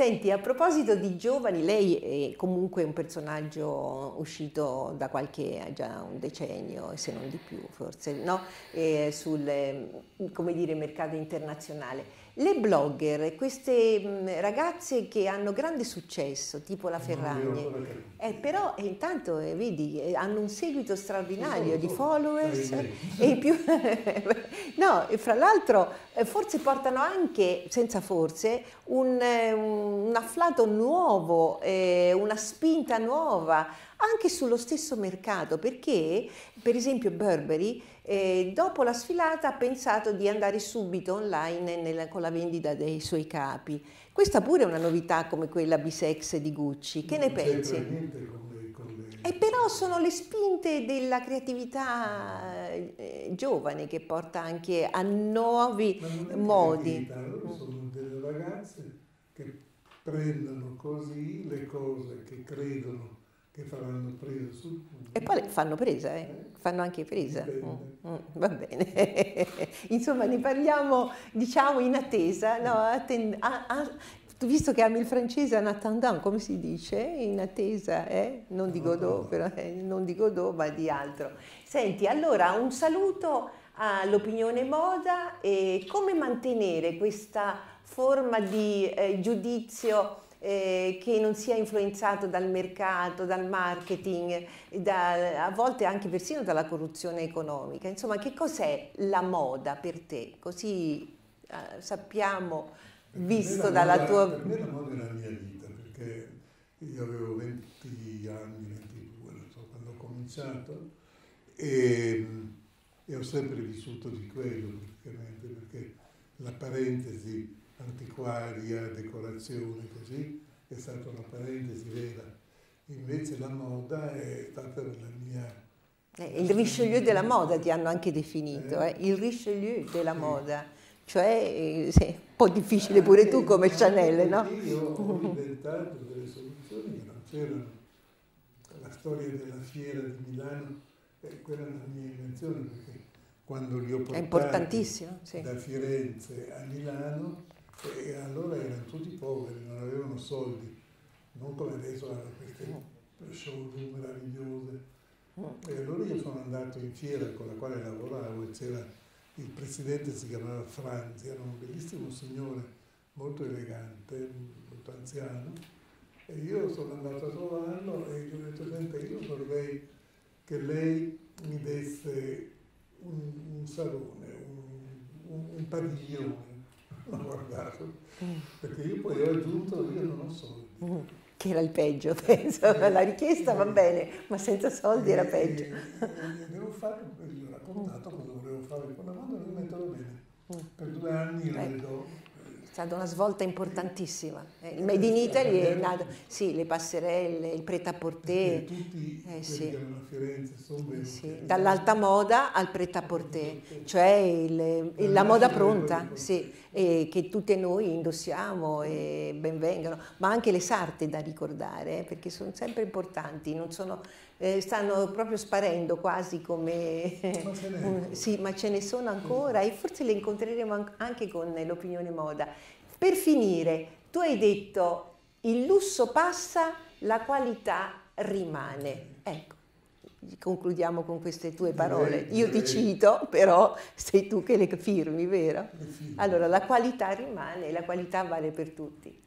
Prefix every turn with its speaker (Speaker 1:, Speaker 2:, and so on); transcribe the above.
Speaker 1: Senti, a proposito di giovani, lei è comunque un personaggio uscito da qualche, già un decennio, se non di più forse, no? Eh, sul, come dire, mercato internazionale. Le blogger, queste ragazze che hanno grande successo, tipo la Ferragni, eh, però eh, intanto eh, vedi, eh, hanno un seguito straordinario di follower e più... no, e fra l'altro eh, forse portano anche, senza forse, un, un afflato nuovo, una spinta nuova anche sullo stesso mercato, perché per esempio Burberry eh, dopo la sfilata ha pensato di andare subito online nella, con la vendita dei suoi capi. Questa pure è una novità come quella bisex di Gucci. Che non ne pensi? Con con le... E però sono le spinte della creatività eh, giovane che porta anche a nuovi modi.
Speaker 2: Sono delle ragazze che prendono così le cose che credono che faranno presa sul punto.
Speaker 1: E poi fanno presa, eh? eh? fanno anche presa. Mm, mm, va bene. Insomma, ne parliamo, diciamo, in attesa. No, atten- a- a- visto che ami il francese, en attendant, come si dice? In attesa, eh? Non di Godot, però, eh? non di Godot, ma di altro. Senti, allora, un saluto all'opinione moda e come mantenere questa forma di eh, giudizio eh, che non sia influenzato dal mercato, dal marketing, da, a volte anche persino dalla corruzione economica. Insomma, che cos'è la moda per te? Così eh, sappiamo, perché visto dalla
Speaker 2: moda,
Speaker 1: tua...
Speaker 2: Per me la moda è la mia vita, perché io avevo 20 anni, 22, non so quando ho cominciato, e, e ho sempre vissuto di quello praticamente, perché la parentesi antiquaria, decorazione, così, è stata una parentesi vera. Invece la moda è stata la mia...
Speaker 1: Eh, il Richelieu della moda ti hanno anche definito, eh? Eh? il Richelieu della moda, cioè eh, sì, un po' difficile pure tu come Chanel, no?
Speaker 2: Io ho inventato delle soluzioni che non c'erano. La storia della fiera di Milano, eh, quella è una mia invenzione perché quando li ho portati da Firenze a Milano e allora erano tutti poveri, non avevano soldi, non come adesso hanno queste showroom meravigliose. E allora io sono andato in fiera con la quale lavoravo e c'era il presidente, si chiamava Franzi, era un bellissimo signore, molto elegante, molto anziano, e io sono andato a trovarlo e gli ho detto, senta, io vorrei che lei mi desse un, un salone, un, un, un padiglione l'ho guardato, mm. perché io poi ho aggiunto, io non ho soldi. Mm.
Speaker 1: Che era il peggio, penso. La richiesta va bene, ma senza soldi era peggio. E,
Speaker 2: devo fare, gli ho raccontato cosa volevo fare con la moda e mi metterò bene. Mm. Per due anni vedo
Speaker 1: è stata una svolta importantissima. Eh, il Made in Italy è nato, sì, le passerelle, il pret-à-porter.
Speaker 2: Tutti eh, sì. che erano a Firenze sono venuti. Sì.
Speaker 1: Dall'alta moda al pret-à-porter, cioè il, il, la moda pronta, sì, che tutte noi indossiamo e benvengano, ma anche le sarte da ricordare, eh, perché sono sempre importanti, non sono eh, stanno proprio sparendo quasi come...
Speaker 2: Ma
Speaker 1: sì, ma ce ne sono ancora e forse le incontreremo anche con l'opinione moda. Per finire, tu hai detto il lusso passa, la qualità rimane. Ecco, concludiamo con queste tue parole. Io ti cito, però sei tu che le firmi, vero? Allora, la qualità rimane e la qualità vale per tutti.